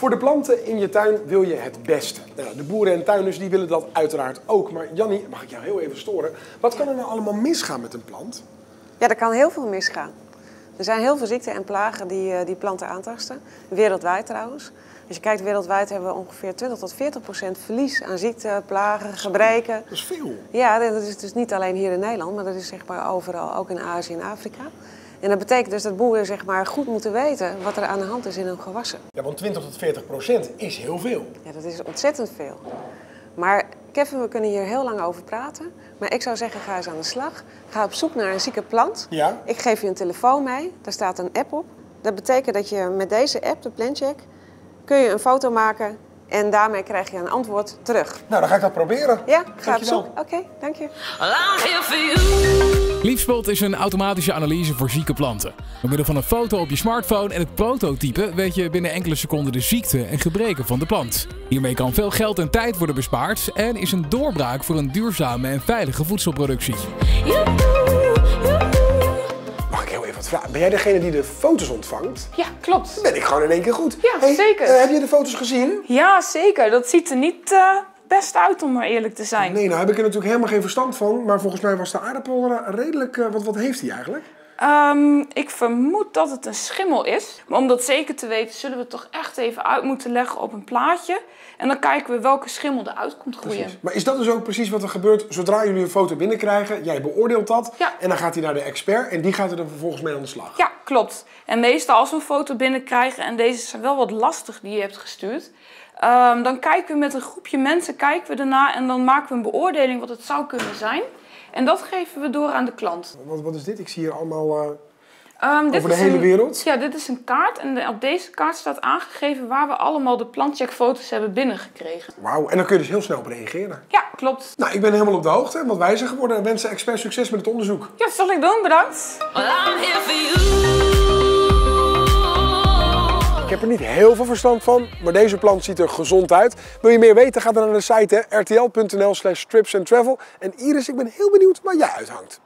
Voor de planten in je tuin wil je het beste. Nou, de boeren en tuinders die willen dat uiteraard ook. Maar Jannie, mag ik jou heel even storen? Wat kan er nou allemaal misgaan met een plant? Ja, er kan heel veel misgaan. Er zijn heel veel ziekten en plagen die, eh, die planten aantasten. Wereldwijd trouwens. Als je kijkt wereldwijd hebben we ongeveer 20 tot 40 procent verlies aan ziekten, plagen, gebreken. Dat is veel. Ja, dat is dus niet alleen hier in Nederland, maar dat is zeg maar overal, ook in Azië en Afrika. En dat betekent dus dat boeren zeg maar goed moeten weten wat er aan de hand is in hun gewassen. Ja, want 20 tot 40 procent is heel veel. Ja, dat is ontzettend veel. Maar Kevin, we kunnen hier heel lang over praten. Maar ik zou zeggen, ga eens aan de slag. Ga op zoek naar een zieke plant. Ja. Ik geef je een telefoon mee. Daar staat een app op. Dat betekent dat je met deze app, de Plancheck, kun je een foto maken en daarmee krijg je een antwoord terug. Nou, dan ga ik dat proberen. Ja, ga op zoek. Oké, dank je. Leafspot is een automatische analyse voor zieke planten. Door middel van een foto op je smartphone en het prototype weet je binnen enkele seconden de ziekte en gebreken van de plant. Hiermee kan veel geld en tijd worden bespaard en is een doorbraak voor een duurzame en veilige voedselproductie. Vragen? Ben jij degene die de foto's ontvangt? Ja, klopt. Ben ik gewoon in één keer goed. Ja, zeker. eh, heb je de foto's gezien? Ja, zeker. Dat ziet er niet eh, best uit om maar eerlijk te zijn. Nee, nou heb ik er natuurlijk helemaal geen verstand van. Maar volgens mij was de aardappel eh, redelijk... wat, wat heeft hij eigenlijk? Ehm, ik vermoed dat het een schimmel is. Maar om dat zeker te weten, zullen we het toch echt even uit moeten leggen op een plaatje. En dan kijken we welke schimmel eruit komt groeien. Maar is dat dus ook precies wat er gebeurt zodra jullie een foto binnenkrijgen? Jij beoordeelt dat Ja. en dan gaat hij naar de expert en die gaat er dan vervolgens mee aan de slag. Ja, klopt. En meestal als we een foto binnenkrijgen, en deze zijn wel wat lastig die je hebt gestuurd. Ehm, dan kijken we met een groepje mensen kijken we erna en dan maken we een beoordeling wat het zou kunnen zijn. En dat geven we door aan de klant. Wat, wat is dit? Ik zie hier allemaal eh, Ehm, dit over de is hele een- wereld. Ja, dit is een kaart en op deze kaart staat aangegeven waar we allemaal de plantcheckfoto's hebben binnengekregen. Wauw, en dan kun je dus heel snel op reageren. Ja, klopt. Nou, ik ben helemaal op de hoogte en wat wijzer geworden. En wensen expert succes met het onderzoek. Ja, dat zal ik doen. Bedankt. Well, Ik heb er niet heel veel verstand van, maar deze plant ziet er gezond uit. Wil je meer weten, ga dan naar de site rtl.nl slash trips. En Iris, ik ben heel benieuwd waar jij uithangt.